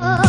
Oh.